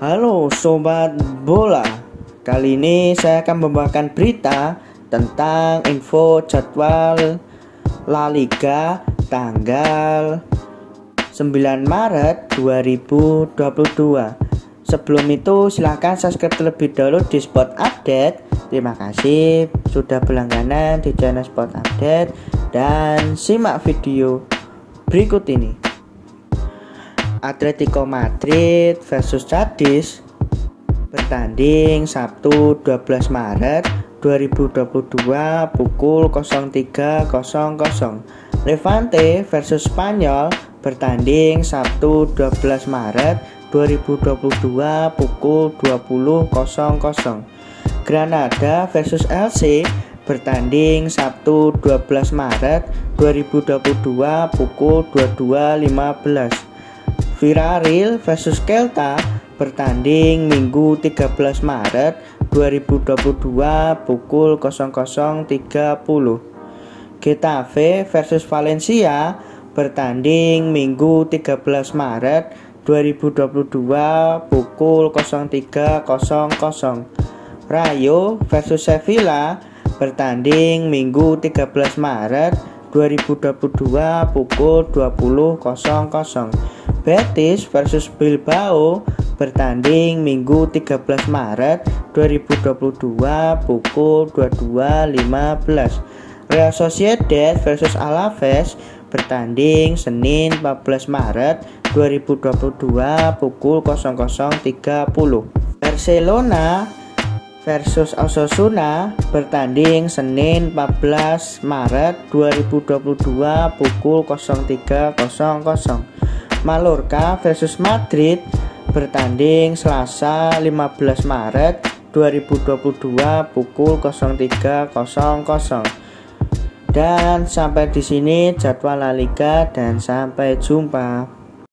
Halo sobat bola. Kali ini saya akan membawakan berita tentang info jadwal La Liga tanggal 9 Maret 2022. Sebelum itu silahkan subscribe terlebih dahulu di Spot Update. Terima kasih sudah berlangganan di channel Spot Update dan simak video berikut ini. Atletico Madrid versus Cadiz. Bertanding Sabtu 12 Maret 2022 pukul 03.00 Levante versus Spanyol bertanding Sabtu 12 Maret 2022 pukul 20.00 Granada versus LC bertanding Sabtu 12 Maret 2022 pukul 22.15 Villarreal versus Celta bertanding Minggu 13 Maret 2022 pukul 00.30. Getafe versus Valencia bertanding Minggu 13 Maret 2022 pukul 03.00. Rayo versus Sevilla bertanding Minggu 13 Maret 2022 pukul 20.00. Betis versus Bilbao bertanding Minggu 13 Maret 2022 pukul 22.15. Real Sociedad versus Alaves bertanding Senin 14 Maret 2022 pukul 00.30. Barcelona versus Osasuna bertanding Senin 14 Maret 2022 pukul 03.00. Mallorca versus Madrid bertanding Selasa 15 Maret 2022 pukul 03.00 dan sampai di sini jadwal La Liga dan sampai jumpa